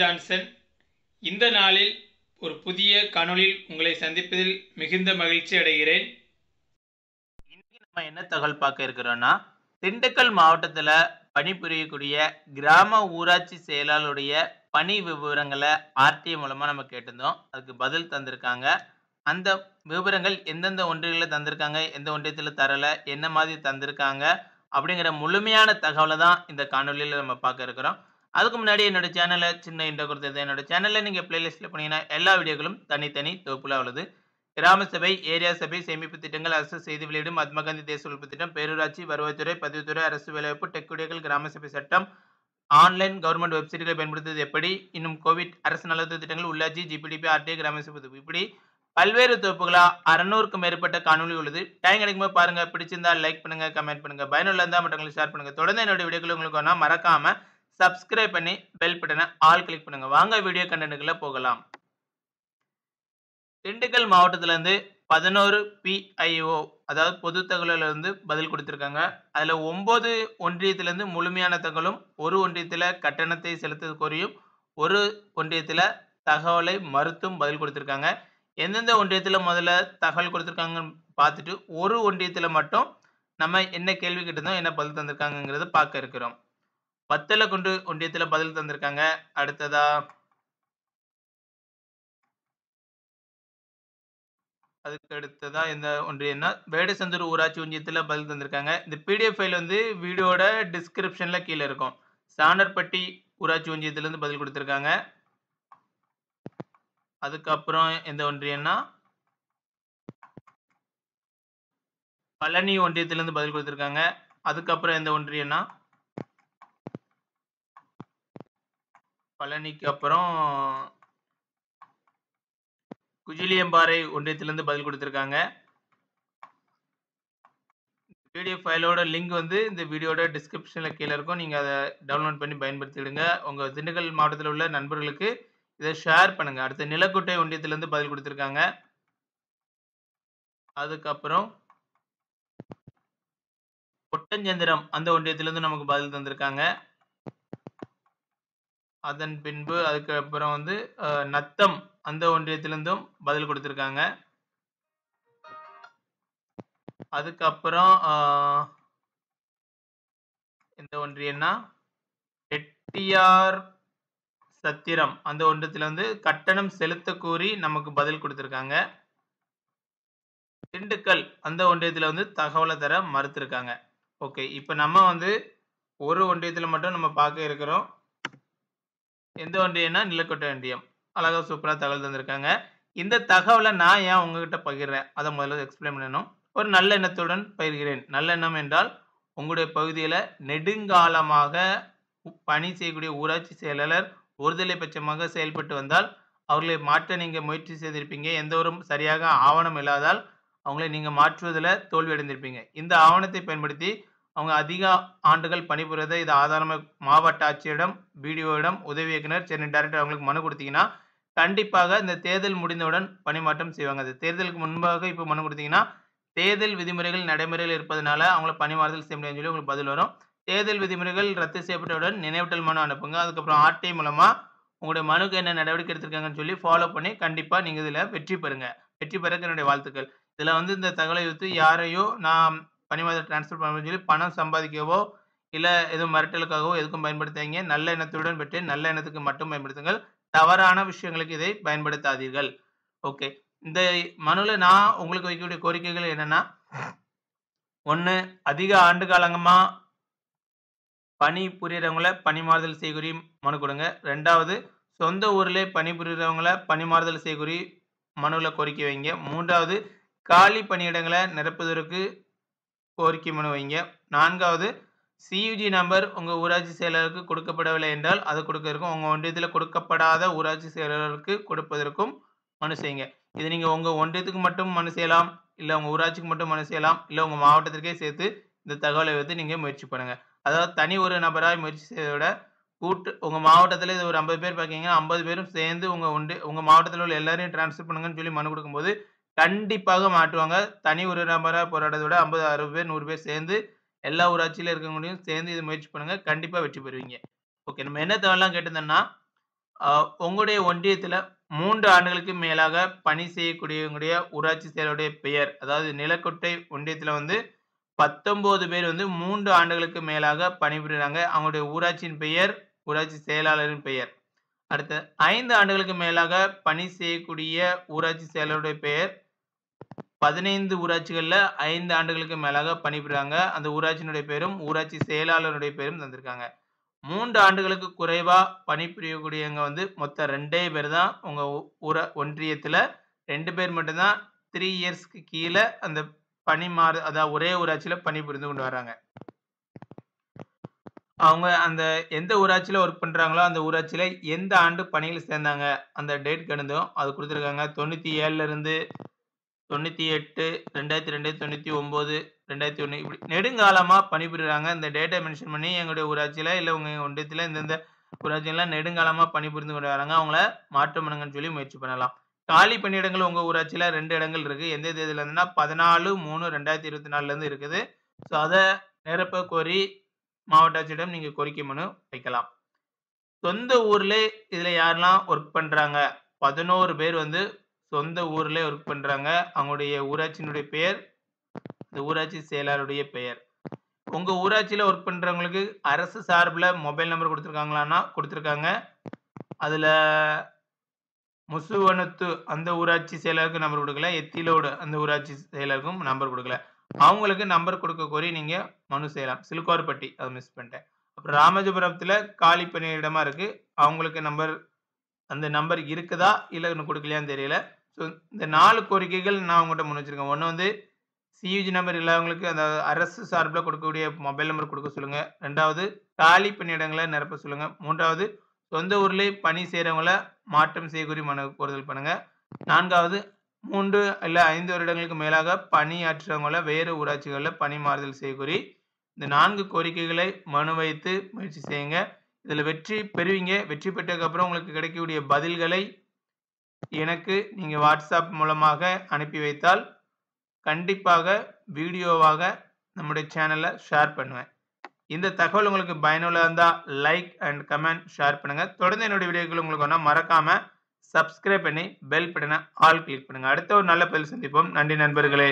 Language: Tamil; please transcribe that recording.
ஜான்சன் இந்த நாளில் ஒரு புதிய காணொளியில் உங்களை சந்திப்பதில் மிகுந்த மகிழ்ச்சி அடைகிறேன். இன்னைக்கு நம்ம என்ன தகவல் பார்க்க இருக்கிறோம்னா திண்டுக்கல் மாவட்டத்தில் பணிபுரியக்கூடிய கிராம ஊராட்சி செயலாளருடைய பணி விவரங்களை ஆர்டிஐ மூலமாக நம்ம கேட்டிருந்தோம். அதுக்கு பதில் தந்திருக்காங்க. அந்த விவரங்கள் எந்தெந்த ஒன்றியங்களில் தந்திருக்காங்க எந்த ஒன்றியத்தில் தரலை என்ன மாதிரி தந்திருக்காங்க அப்படிங்கிற முழுமையான தகவலை தான் இந்த காணொலியில் நம்ம பார்க்க இருக்கிறோம். அதுக்கு முன்னாடி என்னோட சேனலை சின்ன இன்ட்ரோ கொடுத்தது. என்னோட சேனலில் நீங்கள் பிளேலிஸ்ட்டில் போனீங்கன்னா எல்லா வீடியோக்களும் தனித்தனி தொகுப்பில் உள்ளது. கிராம சபை ஏரியா சபை சேமிப்பு திட்டங்கள் அரசு செய்தி வெளியீடு மகாத்மா காந்தி தேசிய உழைப்பு திட்டம் பேரூராட்சி வருவாய்த்துறை பதிவுத்துறை அரசு வேலைவாய்ப்பு டெக்குடியர்கள் கிராம சபை சட்டம் ஆன்லைன் கவர்மெண்ட் வெப்சைட்டுகளை பயன்படுத்துவது எப்படி? இன்னும் கோவிட் அரசு நலத்து திட்டங்கள் உள்ளாட்சி ஜிபிடிபி ஆர்டிஐ கிராம சபை தொகுப்பு இப்படி பல்வேறு தொகுப்புகளாக அறநூறுக்கும் மேற்பட்ட காணொலி உள்ளது. டைம் கிடைக்கும்போது பாருங்க. பிடிச்சிருந்தா லைக் பண்ணுங்க கமெண்ட் பண்ணுங்க. பயனுள்ள இருந்தால் மற்றவங்களுக்கு ஷேர் பண்ணுங்க. தொடர்ந்து என்னோட வீடியோக்கள் உங்களுக்கு வேணா மறக்காம சப்ஸ்கிரைப் பண்ணி பெல் பட்டனை ஆல் கிளிக் பண்ணுங்க. வாங்க வீடியோ கண்டென்ட்டுக்குள்ள போகலாம். திண்டுக்கல் மாவட்டத்திலேருந்து பதினோரு பிஐஓ அதாவது பொது தகவலில் இருந்து பதில் கொடுத்துருக்காங்க. அதில் ஒம்பது ஒன்றியத்திலேருந்து முழுமையான தகவலும் ஒரு ஒன்றியத்தில் கட்டணத்தை செலுத்தது கோரியும் ஒரு ஒன்றியத்தில் தகவலை மறுத்தும் பதில் கொடுத்துருக்காங்க. எந்தெந்த ஒன்றியத்தில் முதல்ல தகவல் கொடுத்துருக்காங்கன்னு பார்த்துட்டு ஒரு ஒன்றியத்தில் மட்டும் நம்ம என்ன கேள்வி கேட்டிருந்தோம் என்ன பதில் தந்திருக்காங்கங்கிறத பார்க்க இருக்கிறோம். பத்தலை கொண்டு ஒன்றியத்தில் பதில் தந்திருக்காங்க. அடுத்ததா அதுக்கு அடுத்ததா இந்த ஒன்றியம்னா வேடசந்தூர் ஊராட்சி ஒன்றியத்துல பதில் தந்திருக்காங்க. இந்த பிடிஎஃப் ஃபைல் வந்து வீடியோட டிஸ்கிரிப்ஷனில் கீழே இருக்கும். சாணர்பட்டி ஊராட்சி ஒன்றியத்திலேருந்து பதில் கொடுத்துருக்காங்க. அதுக்கப்புறம் எந்த ஒன்றியம்னா பழனி ஒன்றியத்திலேருந்து பதில் கொடுத்துருக்காங்க. அதுக்கப்புறம் எந்த ஒன்றியம்னா பழனிக்கு அப்புறம் குஜிலியம்பாறை ஒன்றியத்திலேருந்து பதில் கொடுத்துருக்காங்க. பிடிஎஃப் ஃபைலோட லிங்க் வந்து இந்த வீடியோட டிஸ்கிரிப்ஷனில் கீழே இருக்கும். நீங்கள் அதை டவுன்லோட் பண்ணி பயன்படுத்திடுங்க. உங்கள் திண்டுக்கல் மாவட்டத்தில் உள்ள நண்பர்களுக்கு இதை ஷேர் பண்ணுங்கள் அடுத்து நிலக்கோட்டை ஒன்றியத்திலேருந்து பதில் கொடுத்துருக்காங்க. அதுக்கப்புறம் ஒட்டஞ்சந்திரம் அந்த ஒன்றியத்திலேருந்து நமக்கு பதில் தந்திருக்காங்க. அதன் பின்பு அதுக்கப்புறம் வந்து நத்தம் அந்த ஒன்றியத்திலிருந்தும் பதில் கொடுத்துருக்காங்க. அதுக்கப்புறம் இந்த ஒன்றியம்னா எட்டியார் சத்திரம் அந்த ஒன்றியத்தில் வந்து கட்டணம் செலுத்த கூறி நமக்கு பதில் கொடுத்துருக்காங்க. திண்டுக்கல் அந்த ஒன்றியத்தில் வந்து தகவலை தர மறுத்துருக்காங்க. ஓகே இப்போ நம்ம வந்து ஒரு ஒன்றியத்தில் மட்டும் நம்ம பார்க்க இருக்கிறோம். எந்த ஒன்றியம்னா நிலக்கோட்டை ஒன்றியம் அழகாக சூப்பராக தகவல் தந்திருக்காங்க. இந்த தகவலை நான் ஏன் உங்ககிட்ட பகிர்றேன்? அதை முதல்ல எக்ஸ்பிளைன் பண்ணணும். ஒரு நல்ல எண்ணத்துடன் பகிர்கிறேன் நல்ல எண்ணம் என்றால் உங்களுடைய பகுதியில் நெடுங்காலமாக பணி செய்யக்கூடிய ஊராட்சி செயலாளர் ஒருதலை பட்சமாக செயல்பட்டு வந்தால் அவர்களை மாற்ற நீங்கள் முயற்சி செய்திருப்பீங்க. எந்த ஒரு சரியாக ஆவணம் இல்லாதால் அவங்களை நீங்கள் மாற்றுவதில் தோல்வி அடைந்திருப்பீங்க இந்த ஆவணத்தை பயன்படுத்தி அவங்க அதிக ஆண்டுகள் பணிபுரிவதை இது ஆதாரமாக மாவட்ட ஆட்சியரிடம் பிடிஓவிடம் உதவி இயக்குனர் சென்னை டைரக்டர் அவங்களுக்கு மனு கொடுத்தீங்கன்னா கண்டிப்பாக இந்த தேர்தல் முடிந்தவுடன் பணிமாற்றம் செய்வாங்க. அது தேர்தலுக்கு முன்பாக இப்போ மனு கொடுத்தீங்கன்னா தேர்தல் விதிமுறைகள் நடைமுறையில் இருப்பதனால அவங்கள பணிமாறுதல் செய்ய முடியாதுன்னு சொல்லி உங்களுக்கு பதில் வரும். தேர்தல் விதிமுறைகள் ரத்து செய்யப்பட்டவுடன் நினைவூட்டல் மனு அனுப்புங்க. அதுக்கப்புறம் ஆர்டிஐ மூலமாக உங்களுடைய மனுக்கு என்ன நடவடிக்கை எடுத்திருக்காங்கன்னு சொல்லி ஃபாலோ பண்ணி கண்டிப்பாக நீங்கள் இதில் வெற்றி பெறுங்க. வெற்றி பெறக்கு என்னுடைய வாழ்த்துக்கள். இதில் வந்து இந்த தகவலை வைத்து யாரையோ நான் பணிமாதம் டிரான்ஸ்ஃபர் பண்ண சொல்லி பணம் சம்பாதிக்கவோ இல்லை எதுவும் மிரட்டலுக்காகவோ எதுக்கும் பயன்படுத்தாதீங்க. நல்ல எண்ணத்துடன் பெற்று நல்ல எண்ணத்துக்கு மட்டும் பயன்படுத்துங்கள். தவறான விஷயங்களுக்கு இதை பயன்படுத்தாதீர்கள். ஓகே இந்த மனுவில் நான் உங்களுக்கு வைக்கக்கூடிய கோரிக்கைகள் என்னென்னா ஒன்று அதிக ஆண்டு காலங்கமாக பணி புரியறவங்கள பணிமாறுதல் செய்குறி மனு கொடுங்க. ரெண்டாவது சொந்த ஊரில் பணிபுரியறவங்கள பணிமாறுதல் செய்குறி மனுவில் கோரிக்கை வைங்க. மூன்றாவது காலி பணியிடங்களை நிரப்புவதற்கு கோரிக்கை மனு வைங்க. நான்காவது சியூஜி நம்பர் உங்கள் ஊராட்சி செயலருக்கு கொடுக்கப்படவில்லை என்றால் அது கொடுக்கறதுக்கும் உங்கள் ஒன்றியத்தில் கொடுக்கப்படாத ஊராட்சி செயலருக்கு கொடுப்பதற்கும் மனு செய்யுங்க. இது நீங்கள் உங்கள் ஒன்றியத்துக்கு மட்டும் மனு செய்யலாம் இல்லை உங்கள் ஊராட்சிக்கு மட்டும் மனு செய்யலாம் இல்லை உங்கள் மாவட்டத்திற்கே சேர்த்து இந்த தகவலை வந்து நீங்கள் முயற்சி பண்ணுங்கள் அதாவது தனி ஒரு நபராக முயற்சி செய்வதை விட கூட்டு உங்கள் மாவட்டத்தில் இது ஒரு ஐம்பது பேர் பார்க்கீங்கன்னா ஐம்பது பேரும் சேர்ந்து உங்கள் ஒன்று உங்கள் மாவட்டத்தில் உள்ள எல்லாரையும் டிரான்ஸ்ஃபர் பண்ணுங்கன்னு சொல்லி மனு கொடுக்கும்போது கண்டிப்பாக மாட்டுவாங்க தனி ஒரு நபராக போராட்டத்தை விட ஐம்பது அறுபது பேர் நூறு பேர் சேர்ந்து எல்லா ஊராட்சியில் இருக்கவங்களையும் சேர்ந்து இது முயற்சி பண்ணுங்கள் கண்டிப்பாக வெற்றி பெறுவீங்க ஓகே நம்ம என்ன தகவலாம் கேட்டிருந்தோம்னா உங்களுடைய ஒன்றியத்தில் மூன்று ஆண்டுகளுக்கு மேலாக பணி செய்யக்கூடியவங்களுடைய ஊராட்சி செயலருடைய பெயர். அதாவது நிலக்கொட்டை ஒன்றியத்தில் வந்து 19 பேர் வந்து மூன்று ஆண்டுகளுக்கு மேலாக பணிபுரிகிறாங்க அவங்களுடைய ஊராட்சியின் பெயர், ஊராட்சி செயலாளரின் பெயர். அடுத்து ஐந்து ஆண்டுகளுக்கு மேலாக பணி செய்யக்கூடிய ஊராட்சி செயலருடைய பெயர். பதினைந்து ஊராட்சிகளில் ஐந்து ஆண்டுகளுக்கு மேலாக பணிபுரிறாங்க. அந்த ஊராட்சியினுடைய பெயரும், ஊராட்சி செயலாளருடைய பேரும் தந்திருக்காங்க. மூன்று ஆண்டுகளுக்கு குறைவாக பணிபுரியக்கூடியவங்க வந்து மொத்தம் ரெண்டே பேர் தான் உங்கள் ஊர ஒன்றியத்தில் ரெண்டு பேர் மட்டும்தான் த்ரீ இயர்ஸ்க்கு கீழே அந்த பணி மாறு அதாவது ஒரே ஊராட்சியில் பணிபுரிந்து கொண்டு வராங்க. அவங்க அந்த எந்த ஊராட்சியில் ஒர்க் பண்ணுறாங்களோ அந்த ஊராட்சியில் எந்த ஆண்டு பணியில் சேர்ந்தாங்க, அந்த டேட் கணிதம் அது கொடுத்துருக்காங்க தொண்ணூற்றி ஏழுலேருந்து தொண்ணூற்றி எட்டு ரெண்டாயிரத்தி ரெண்டு தொண்ணூற்றி ஒம்பது ரெண்டாயிரத்தி ஒன்று இப்படி நெடுங்காலமாக பணிபுரிகிறாங்க இந்த டேட்டை மென்ஷன் பண்ணி எங்களுடைய ஊராட்சியில் இல்லை உங்கள் ஒன்றியத்தில் இந்தந்த ஊராட்சியெல்லாம் நெடுங்காலமாக பணிபுரிந்து கொண்டு வராங்க. அவங்கள மாற்றமணுங்கன்னு சொல்லி முயற்சி பண்ணலாம். காலி பணியிடங்கள் உங்கள் ஊராட்சியில் ரெண்டு இடங்கள் இருக்குது எந்த தேதியில இருந்துன்னா 14/3/2024ல இருந்து இருக்குது. ஸோ அதை நிரப்ப கோரி மாவட்ட ஆட்சியிடம் நீங்கள் கோரிக்கை மனு வைக்கலாம். சொந்த ஊரில் இதில் யாரெல்லாம் ஒர்க் பண்ணுறாங்க பதினோரு பேர் வந்து சொந்த ஊர்லே ஒர்க் பண்றாங்க. அவங்களுடைய ஊராட்சியினுடைய பெயர், இந்த ஊராட்சி செயலாளருடைய பெயர். உங்க ஊராட்சியில ஒர்க் பண்றவங்களுக்கு அரசு சார்பில் மொபைல் நம்பர் கொடுத்துருக்காங்களான்னா கொடுத்துருக்காங்க அதுல முசுவனத்து அந்த ஊராட்சி செயலருக்கு நம்பர் கொடுக்கல எத்திலோடு அந்த ஊராட்சி செயலருக்கும் நம்பர் கொடுக்கல அவங்களுக்கு நம்பர் கொடுக்க கோரி நீங்க மனு செய்யலாம். சிலுக்குவார்பட்டி அதை மிஸ் பண்ணிட்டேன். அப்புறம் ராமஜபுரத்தில் காலி பணியிடமா இருக்கு. அவங்களுக்கு நம்பர் அந்த நம்பர் இருக்குதா? இல்லை இன்னும் கொடுக்கலையான்னு தெரியல. ஸோ இந்த நாலு கோரிக்கைகள் நான் உங்கள்கிட்ட முன் வச்சிருக்கேன். ஒன்று வந்து சியுஜி நம்பர் இல்லாதவங்களுக்கு அந்த அரசு சார்பில் கொடுக்கக்கூடிய மொபைல் நம்பர் கொடுக்க சொல்லுங்கள் ரெண்டாவது காலி பணியிடங்களை நிரப்ப சொல்லுங்கள் மூன்றாவது சொந்த ஊர்லேயே பணி செய்கிறவங்களை மாற்றம் செய்யக்கூடிய மனு கோருதல் பண்ணுங்கள் நான்காவது மூன்று இல்லை ஐந்து வருடங்களுக்கு மேலாக பணியாற்றுறவங்கள வேறு ஊராட்சிகளில் பணி மாறுதல் செய்யக்கூறி இந்த நான்கு கோரிக்கைகளை மனு வைத்து முயற்சி செய்யுங்க. இதில் வெற்றி பெறுவீங்க. வெற்றி பெற்றதுக்கப்புறம் உங்களுக்கு கிடைக்கக்கூடிய பதில்களை எனக்கு நீங்கள் வாட்ஸ்அப் மூலமாக அனுப்பி வைத்தால், கண்டிப்பாக வீடியோவாக நம்முடைய சேனலை ஷேர் பண்ணுவேன். இந்த தகவல் உங்களுக்கு பயனுள்ளதாக இருந்தால் லைக் அண்ட் கமெண்ட், ஷேர் பண்ணுங்கள் தொடர்ந்து என்னுடைய வீடியோக்கள் உங்களுக்கு ஒன்றா மறக்காமல் சப்ஸ்கிரைப் பண்ணி பெல் பட்டனை ஆல் கிளிக் பண்ணுங்கள் அடுத்த ஒரு நல்ல பதில் சந்திப்போம். நன்றி நண்பர்களே!